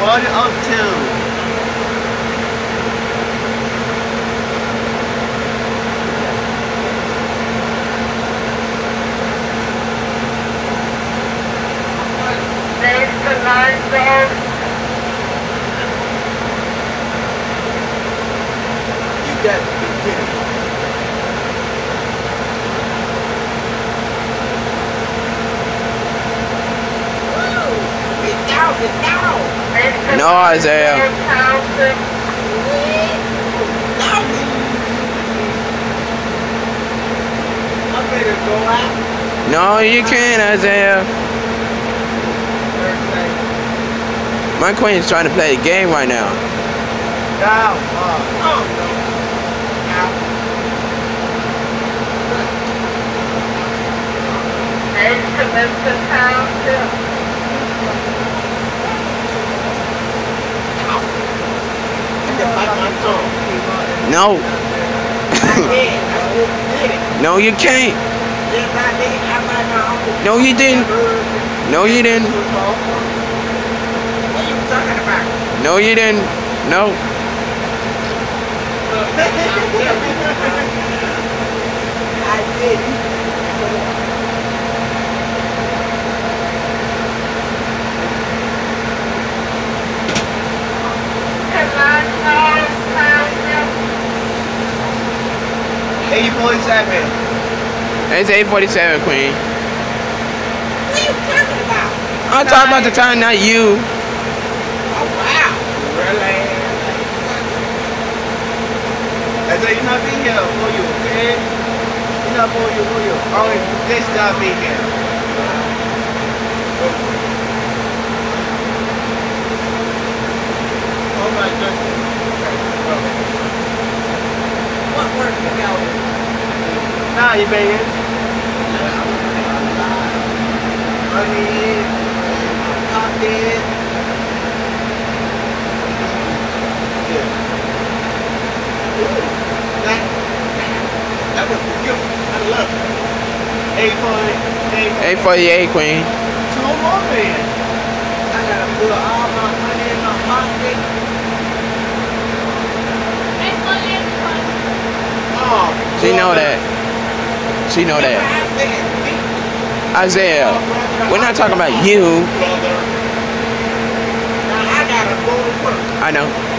one of two. You to be kidding me. Get down, get down. There's the No, Isaiah. Townsend. Down it. I'm ready to go out. No, you can't, Isaiah. My queen's trying to play the game right now. No. No, I did. I just did it. no, you can't. Yes, I did. I bite my uncle. No, you didn't. No, you didn't. What you talking about? No, you didn't. No. 847. It's 847, Queen. What are you talking about? I'm talking about the time, not you. Oh, wow. Really? I said, you're not being here for you, okay? You're not for you, for you. Oh, Only this time being here. Nah, you babies. Honey, not dead. Yeah. That, that was for you. I love it. Eight point, eight 848, Queen. Two more men. I gotta put all my money in my pocket. Oh, She know that. She know that. Isaiah, we're not talking about you. I know.